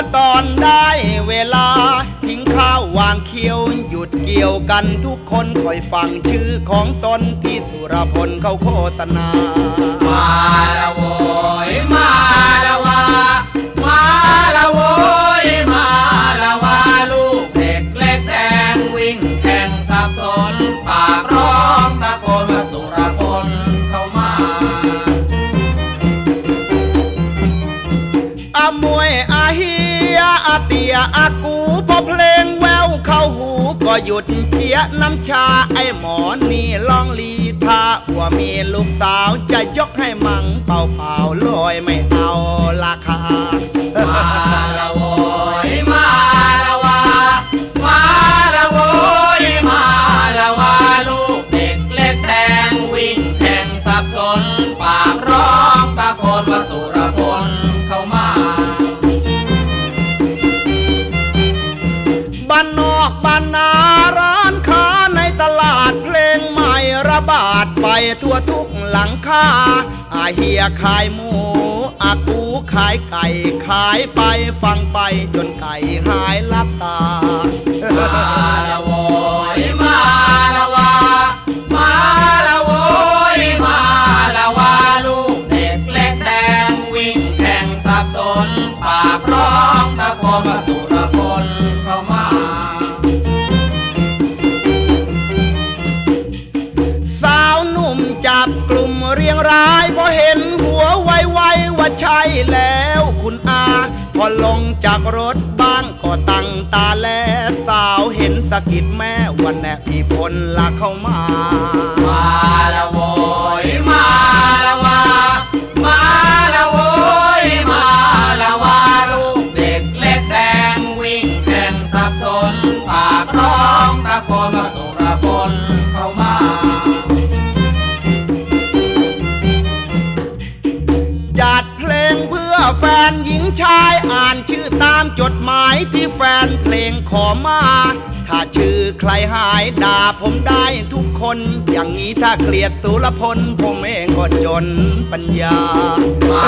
อตอนได้เวลา ทิ้งข้าววางเคี้ยวหยุดเกี่ยวกันทุกคนคอยฟังชื่อของตนที่สุรพลเขาโฆษณา มาละโวยมา เตียอากูพอเพลงแววเข้าหูก็หยุดเจียน้ำชาไอ้หมอนี่ลองลีทาว่ามีลูกสาวจะยกให้มังเป่าเป่าลอยไม่เอาราคา อกบ้านนาร้านค้าในตลาดเพลงใหม่ระบาดไปทั่วทุกหลังคาอาเฮียขายหมูอากูขายไก่ขายไปฟังไปจนไก่หายลับตามาละโวยมาละวามาละโวยมาละวาลูกเด็กเล็กแดงวิ่งแข่งสับสนปากร้องตะโกนว่าสุ จากรถบ้างก็ตั้งตาแล สาวเห็นสะกิดแม่วันแน่พี่พลละเข้ามา แฟนหญิงชายอ่านชื่อตามจดหมายที่แฟนเพลงขอมา ถ้าชื่อใครหายด่าผมได้ทุกคน อย่างนี้ถ้าเกลียดสุรพลผมเองก็จนปัญญามา